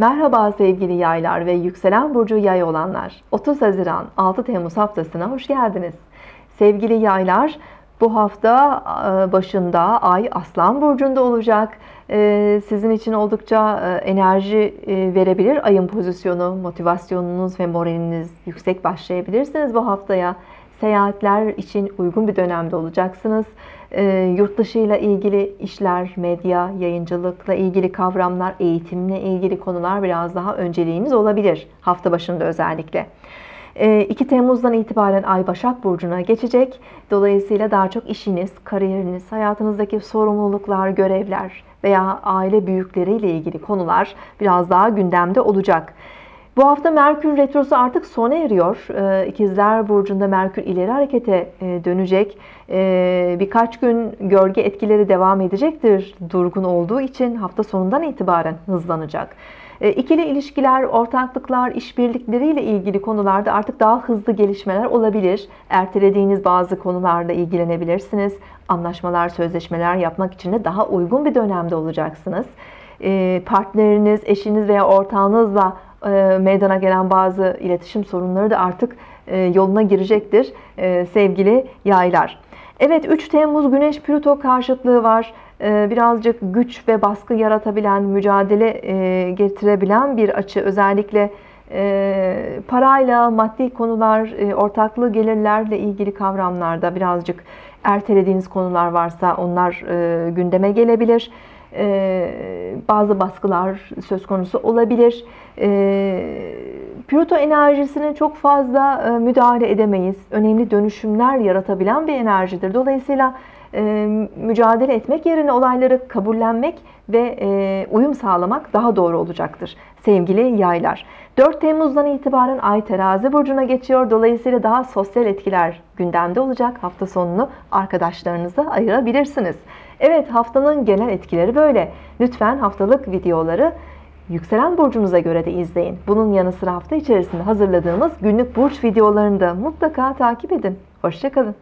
Merhaba sevgili yaylar ve yükselen burcu yay olanlar. 30 Haziran 6 Temmuz haftasına hoş geldiniz. Sevgili yaylar bu hafta e, başında ay Aslan burcunda olacak. E, sizin için oldukça e, enerji verebilir ayın pozisyonu, motivasyonunuz ve moraliniz yüksek başlayabilirsiniz bu haftaya. Seyahatler için uygun bir dönemde olacaksınız. Yurt dışı ile ilgili işler, medya, yayıncılıkla ilgili kavramlar, eğitimle ilgili konular biraz daha önceliğiniz olabilir hafta başında özellikle. 2 Temmuz'dan itibaren Ay Başak Burcu'na geçecek. Dolayısıyla daha çok işiniz, kariyeriniz, hayatınızdaki sorumluluklar, görevler veya aile büyükleriyle ilgili konular biraz daha gündemde olacak. Bu hafta Merkür Retrosu artık sona eriyor. İkizler Burcu'nda Merkür ileri harekete dönecek. Birkaç gün gölge etkileri devam edecektir. Durgun olduğu için hafta sonundan itibaren hızlanacak. E, ikili ilişkiler, ortaklıklar, işbirlikleriyle ilgili konularda artık daha hızlı gelişmeler olabilir. Ertelediğiniz bazı konularla ilgilenebilirsiniz. Anlaşmalar, sözleşmeler yapmak için de daha uygun bir dönemde olacaksınız. E, partneriniz, eşiniz veya ortağınızla e, meydana gelen bazı iletişim sorunları da artık yoluna girecektir sevgili yaylar. Evet 3 Temmuz Güneş Plüto karşıtlığı var. Birazcık güç ve baskı yaratabilen, mücadele e, getirebilen bir açı. Özellikle e, parayla, maddi konular, e, ortaklığı gelirlerle ilgili kavramlarda birazcık ertelediğiniz konular varsa onlar gündeme gelebilir. Bazı baskılar söz konusu olabilir. Plüto enerjisine çok fazla müdahale edemeyiz. Önemli dönüşümler yaratabilen bir enerjidir. Dolayısıyla e, mücadele etmek yerine olayları kabullenmek ve e, uyum sağlamak daha doğru olacaktır sevgili yaylar. 4 Temmuz'dan itibaren Ay terazi burcuna geçiyor. Dolayısıyla daha sosyal etkiler gündemde olacak. Hafta sonunu arkadaşlarınıza ayırabilirsiniz. Evet haftanın genel etkileri böyle. Lütfen haftalık videoları yükselen burcunuza göre de izleyin. Bunun yanı sıra hafta içerisinde hazırladığımız günlük burç videolarını da mutlaka takip edin. Hoşçakalın.